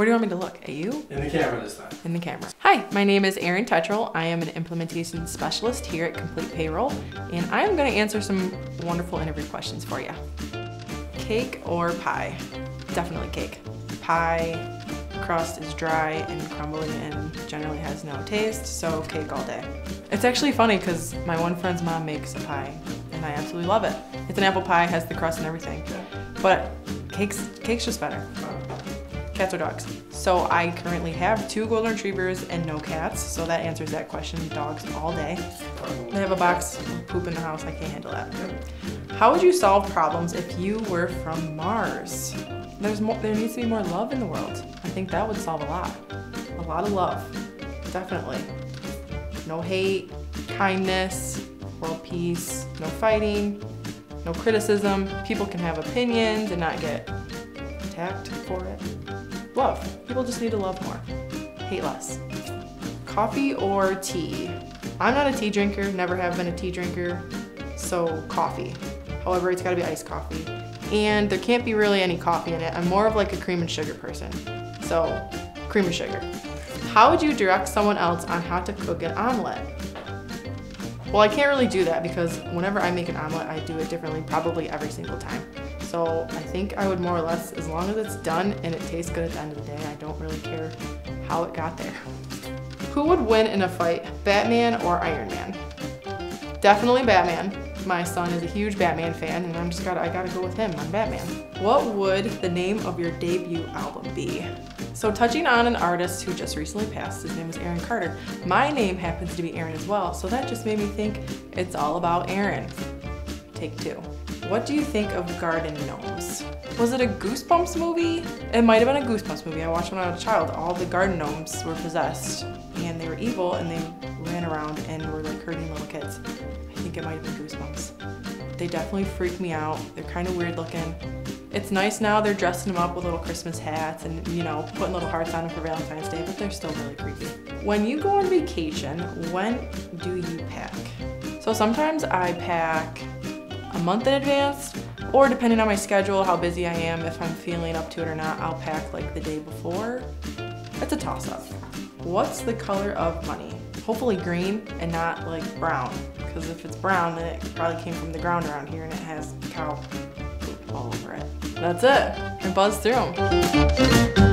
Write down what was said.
Where do you want me to look? At you? In the camera this time. In the camera. Hi, my name is Erin Tetrell. I am an implementation specialist here at Complete Payroll, and I am going to answer some wonderful interview questions for you. Cake or pie? Definitely cake. Pie crust is dry and crumbly and generally has no taste, so cake all day. It's actually funny because my one friend's mom makes a pie and I absolutely love it. It's an apple pie, has the crust and everything, but cake's, cake's just better. Oh. Cats or dogs? So I currently have two golden retrievers and no cats, so that answers that question, dogs all day. They have a box of poop in the house, I can't handle that. How would you solve problems if you were from Mars? There's more, there needs to be more love in the world. I think that would solve a lot. A lot of love, definitely. No hate, kindness, world peace, no fighting, no criticism. People can have opinions and not get attacked for it. Love. People just need to love more. Hate less. Coffee or tea? I'm not a tea drinker, never have been a tea drinker, so coffee. However, it's gotta be iced coffee and there can't be really any coffee in it. I'm more of like a cream and sugar person. So cream and sugar. How would you direct someone else on how to cook an omelet? Well, I can't really do that because whenever I make an omelet, I do it differently probably every single time. So I think I would more or less, as long as it's done and it tastes good at the end of the day, I don't really care how it got there. Who would win in a fight, Batman or Iron Man? Definitely Batman. My son is a huge Batman fan and I'm just gotta, I gotta go with him on Batman. What would the name of your debut album be? So touching on an artist who just recently passed, his name was Aaron Carter. My name happens to be Erin as well, so that just made me think it's all about Aaron. Take two. What do you think of Garden Gnomes? Was it a Goosebumps movie? It might have been a Goosebumps movie. I watched when I was a child. All the garden gnomes were possessed and they were evil and they ran around and were like hurting little kids I think it might have been Goosebumps. They definitely freak me out. They're kind of weird looking. It's nice now they're dressing them up with little Christmas hats and, you know, putting little hearts on them for Valentine's Day, but they're still really creepy. When you go on vacation, when do you pack? So sometimes I pack a month in advance, or depending on my schedule, how busy I am, if I'm feeling up to it or not, I'll pack like the day before. It's a toss up. What's the color of money? Hopefully green and not like brown because if it's brown then it probably came from the ground around here and it has cow poop all over it. That's it. I buzzed through them.